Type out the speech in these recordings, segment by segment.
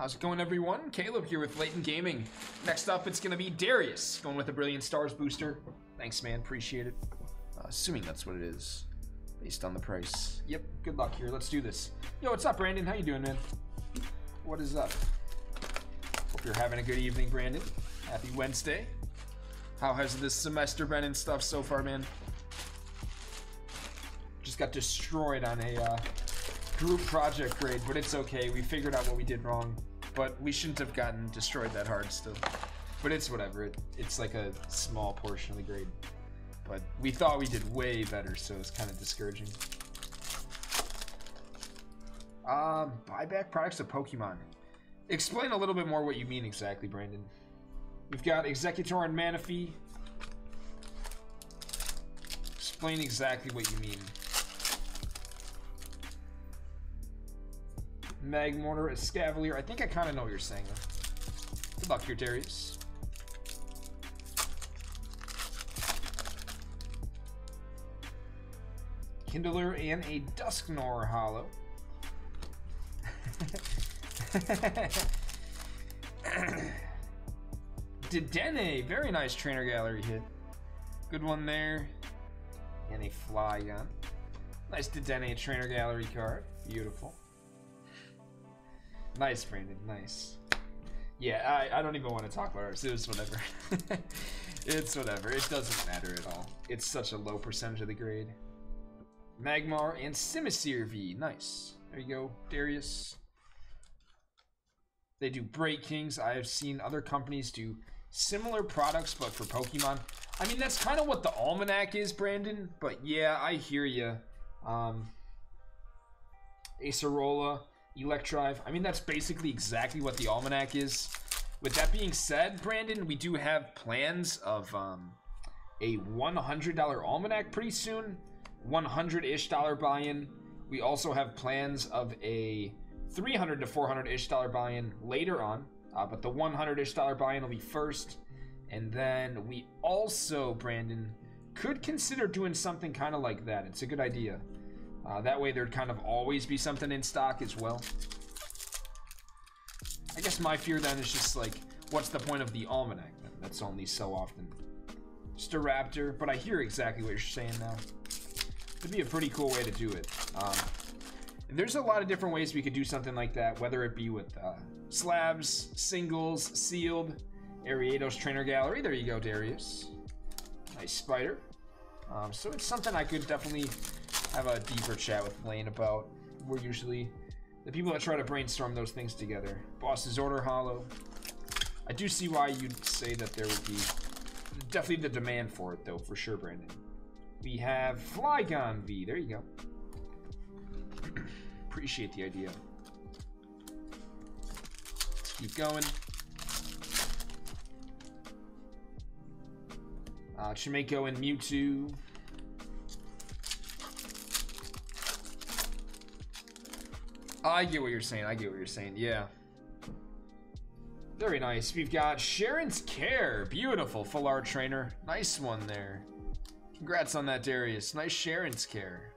How's it going, everyone? Caleb here with Layton Gaming. Next up, it's going to be Darius, going with the Brilliant Stars booster. Thanks, man. Appreciate it. Uh, assuming that's what it is, based on the price. Yep, good luck here. Let's do this. Yo, what's up, Brandon? How you doing, man? What is up? Hope you're having a good evening, Brandon. Happy Wednesday. How has this semester been and stuff so far, man? Just got destroyed on a uh, group project grade, but it's okay. We figured out what we did wrong, but we shouldn't have gotten destroyed that hard still. But it's whatever. It, it's like a small portion of the grade. But we thought we did way better, so it's kind of discouraging. Um, buyback products of Pokemon. Explain a little bit more what you mean exactly, Brandon. We've got Exeggutor and Manaphy. Explain exactly what you mean. Magmortar, Escavalier. I think I kind of know what you're saying. Good luck here, Darius. Kingler and a Dusknoir Holo. Dedenne, very nice trainer gallery hit. Good one there. And a Flygon. Nice Dedenne trainer gallery card. Beautiful. Nice, Brandon. Nice. Yeah, I, I don't even want to talk about ours. It's whatever. it's whatever. It doesn't matter at all. It's such a low percentage of the grade. Magmar and Simisear V. Nice. There you go, Darius. They do Break Kings. I have seen other companies do similar products, but for Pokemon. I mean, that's kind of what the Almanac is, Brandon. But yeah, I hear you. Um, Acerola, Electivire. I mean, that's basically exactly what the Almanac is. With that being said, Brandon, we do have plans of um, a $100 Almanac pretty soon. 100-ish dollar buy-in. We also have plans of a 300 to 400-ish dollar buy-in later on. Uh, but the 100-ish dollar buy-in will be first. And then we also, Brandon, could consider doing something kind of like that. It's a good idea. Uh, that way there'd kind of always be something in stock as well. I guess my fear then is just like, what's the point of the Almanac then? That's only so often. Just a Raptor, but I hear exactly what you're saying now. It'd be a pretty cool way to do it. Um, there's a lot of different ways we could do something like that, whether it be with uh, slabs, singles, sealed, Ariados Trainer Gallery. There you go, Darius. Nice spider. Um, so it's something I could definitely have a deeper chat with Lane about. We're usually the people that try to brainstorm those things together. Boss's Order Holo. I do see why you'd say that there would be definitely the demand for it, though, for sure, Brandon. We have Flygon V. There you go. Appreciate the idea. Let's keep going. Uh, and Mewtwo. I get what you're saying. I get what you're saying. Yeah. Very nice. We've got Cheren's Care. Beautiful. Full art trainer. Nice one there. Congrats on that, Darius. Nice Cheren's Care.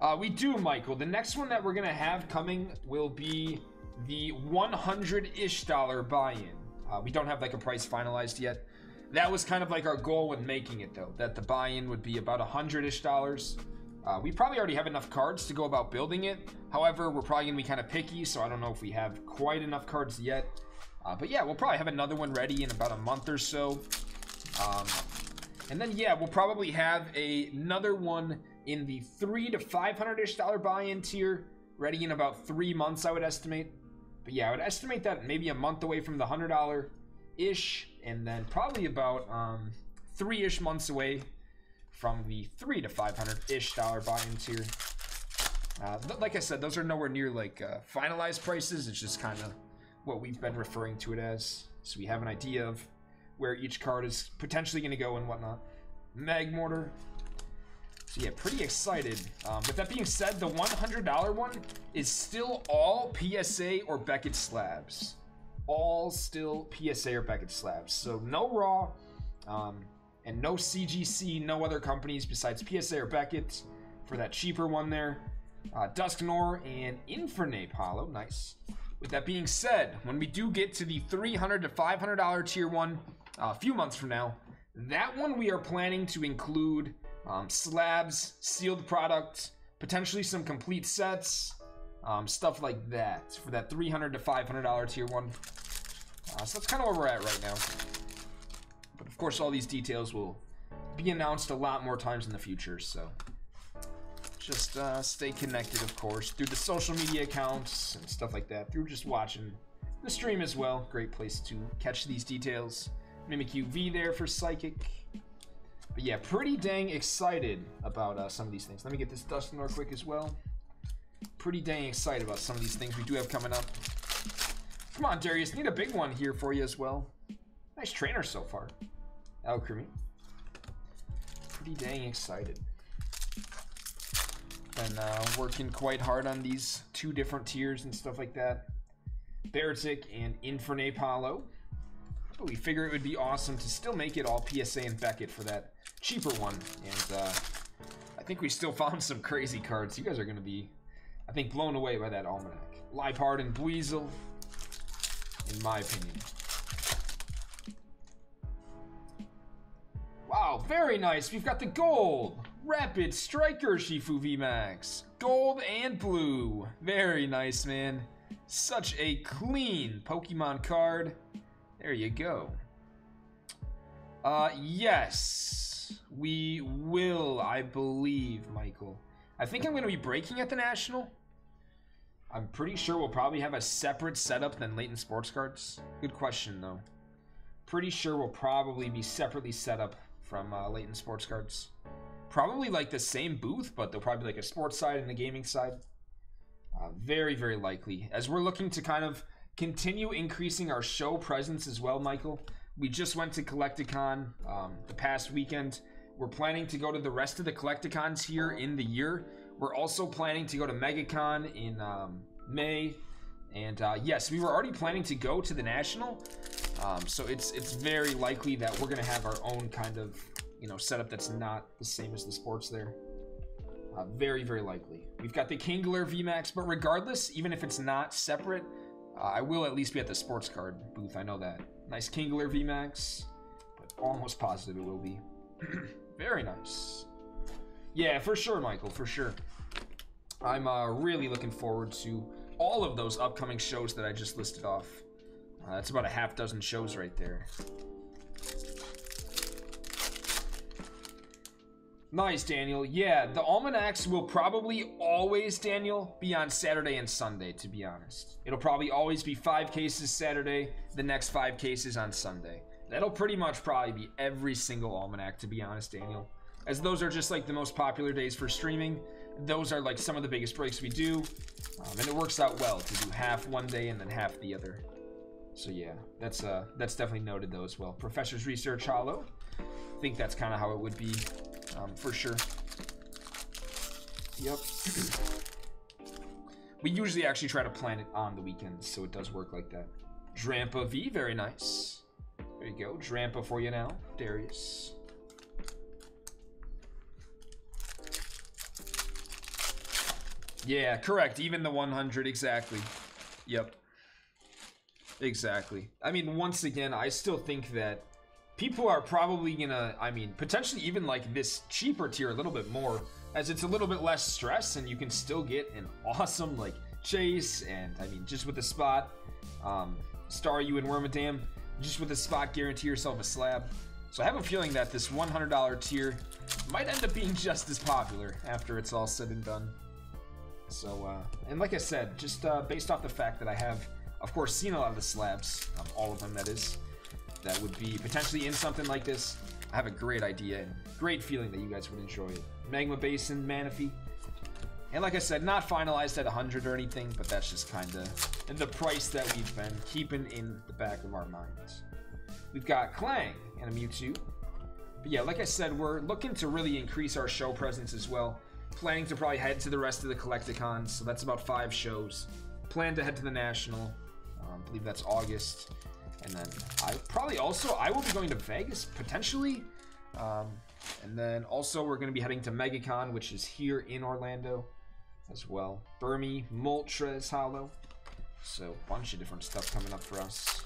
Uh, we do, Michael. The next one that we're going to have coming will be the 100-ish dollar buy-in. Uh, we don't have like a price finalized yet. That was kind of like our goal when making it, though, that the buy-in would be about 100-ish dollars. Uh, we probably already have enough cards to go about building it. However, we're probably going to be kind of picky, so I don't know if we have quite enough cards yet. Uh, but yeah, we'll probably have another one ready in about a month or so. Um, and then, yeah, we'll probably have a, another one in the three to 500-ish dollar buy-in tier, ready in about three months, I would estimate. But yeah, I would estimate that maybe a month away from the $100-ish, and then probably about um, three-ish months away from the three to 500-ish dollar buy-in tier. Uh, like I said, those are nowhere near like uh, finalized prices. It's just kind of what we've been referring to it as. So we have an idea of where each card is potentially going to go and whatnot. Magmortar. So yeah, pretty excited. Um, that being said, the $100 one is still all PSA or Beckett slabs. All still PSA or Beckett slabs. So no raw, um, and no CGC, no other companies besides PSA or Beckett for that cheaper one there. Uh, Dusknoir and Infernape Holo, nice. With that being said, when we do get to the 300 to $500 tier one uh, a few months from now, that one we are planning to include um, slabs, sealed product, potentially some complete sets, um, stuff like that for that 300 to $500 tier one. Uh, so that's kind of where we're at right now. But of course, all these details will be announced a lot more times in the future, so just uh, stay connected, of course, through the social media accounts and stuff like that, through just watching the stream as well. Great place to catch these details. Mimikyu V there for Psychic. But yeah, pretty dang excited about uh, some of these things. Let me get this Dustin real quick as well. Pretty dang excited about some of these things we do have coming up. Come on, Darius, need a big one here for you as well. Nice trainer so far. Alchemy. Pretty dang excited. Been uh, working quite hard on these two different tiers and stuff like that. Baratic and Infernape Holo. But we figure it would be awesome to still make it all PSA and Beckett for that cheaper one. And uh, I think we still found some crazy cards. You guys are going to be, I think, blown away by that Almanac. Liepard and Buizel, in my opinion. Very nice. We've got the gold. Rapid Strike Urshifu VMAX. Gold and blue. Very nice, man. Such a clean Pokemon card. There you go. Uh, yes. We will, I believe, Michael. I think I'm going to be breaking at the National. I'm pretty sure we'll probably have a separate setup than Layton Sports Cards. Good question, though. Pretty sure we'll probably be separately set up from uh, Layton Sports Cards. Probably like the same booth, but they'll probably like a sports side and a gaming side. Uh, very, very likely. As we're looking to kind of continue increasing our show presence as well, Michael. We just went to Collect-A-Con um, the past weekend. We're planning to go to the rest of the Collect-A-Cons here in the year. We're also planning to go to MegaCon in um, May. And uh, yes, we were already planning to go to the National. Um, so it's it's very likely that we're going to have our own kind of you know setup that's not the same as the sports there. Uh, very, very likely. We've got the Kingler VMAX, but regardless, even if it's not separate, uh, I will at least be at the sports card booth. I know that. Nice Kingler VMAX, but almost positive it will be. very nice. Yeah, for sure, Michael, for sure. I'm uh, really looking forward to all of those upcoming shows that I just listed off. Uh, that's about a half dozen shows right there. Nice, Daniel. Yeah, the almanacs will probably always, Daniel, be on Saturday and Sunday, to be honest. It'll probably always be five cases Saturday, the next five cases on Sunday. That'll pretty much probably be every single almanac, to be honest, Daniel. As those are just like the most popular days for streaming. Those are like some of the biggest breaks we do. Um, and it works out well to do half one day and then half the other. So yeah, that's uh, that's definitely noted though as well. Professor's Research Holo. I think that's kind of how it would be um, for sure. Yep. we usually actually try to plan it on the weekends, so it does work like that. Drampa V, very nice. There you go, Drampa for you now, Darius. Yeah, correct. Even the 100, exactly. Yep. Exactly. I mean, once again, I still think that people are probably gonna, I mean, potentially even like this cheaper tier a little bit more, as it's a little bit less stress and you can still get an awesome like chase and I mean, just with the spot, um, Staryu and Wormadam, just with the spot, guarantee yourself a slab. So I have a feeling that this $100 tier might end up being just as popular after it's all said and done. So, uh, and like I said, just uh, based off the fact that I have, of course, seen a lot of the slabs, um, all of them that is, that would be potentially in something like this, I have a great idea and great feeling that you guys would enjoy it. Magma Basin, Manaphy. And like I said, not finalized at 100 or anything, but that's just kind of the price that we've been keeping in the back of our minds. We've got Klang and a Mewtwo. But yeah, like I said, we're looking to really increase our show presence as well. Planning to probably head to the rest of the Collect-A-Cons, so that's about five shows. Plan to head to the National. Um, I believe that's August. And then I probably also, I will be going to Vegas, potentially. Um, and then also we're going to be heading to MegaCon, which is here in Orlando as well. Burmy, Moltres Holo. So, bunch of different stuff coming up for us.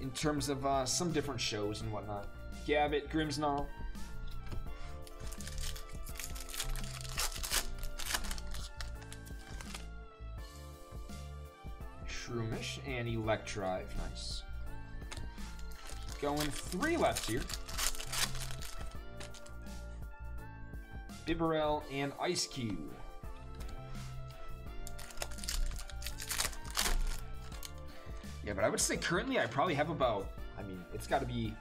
In terms of uh, some different shows and whatnot. Gambit, Grimmsnarl. Shroomish and Electivire. Nice. Going three left here. Bibarel and Eiscue. Yeah, but I would say currently I probably have about, I mean, it's got to be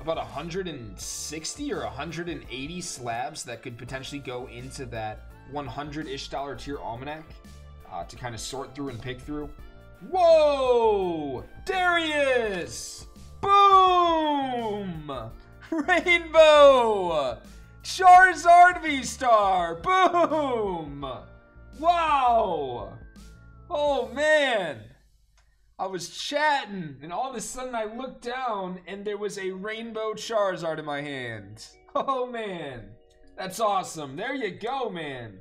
about 160 or 180 slabs that could potentially go into that 100-ish dollar tier almanac uh, to kind of sort through and pick through. Whoa! Darius! Boom! Rainbow! Charizard V-Star! Boom! Wow! Oh man! I was chatting, and all of a sudden I looked down, and there was a rainbow Charizard in my hand. Oh man, that's awesome. There you go, man.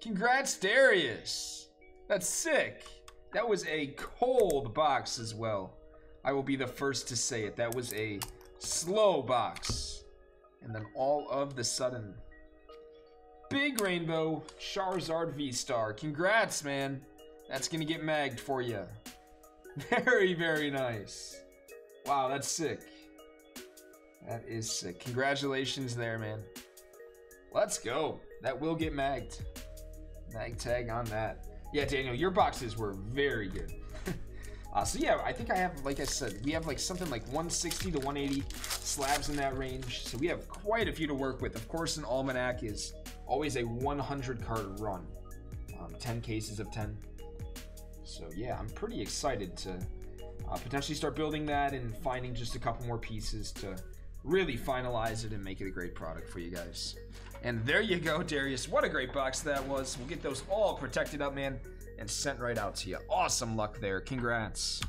Congrats, Darius. That's sick. That was a cold box as well. I will be the first to say it. That was a slow box. And then all of the sudden, big rainbow Charizard V-Star. Congrats, man. That's gonna get magged for you. Very, very nice. Wow, that's sick. That is sick. Congratulations there, man. Let's go. That will get magged. Mag tag on that. Yeah, Daniel, your boxes were very good. uh, so yeah, I think I have, like I said, we have like something like 160 to 180 slabs in that range. So we have quite a few to work with. Of course, an almanac is always a 100 card run. Um, 10 cases of 10. So yeah, I'm pretty excited to uh, potentially start building that and finding just a couple more pieces to really finalize it and make it a great product for you guys. And there you go, Darius. What a great box that was. We'll get those all protected up, man, and sent right out to you. Awesome luck there. Congrats.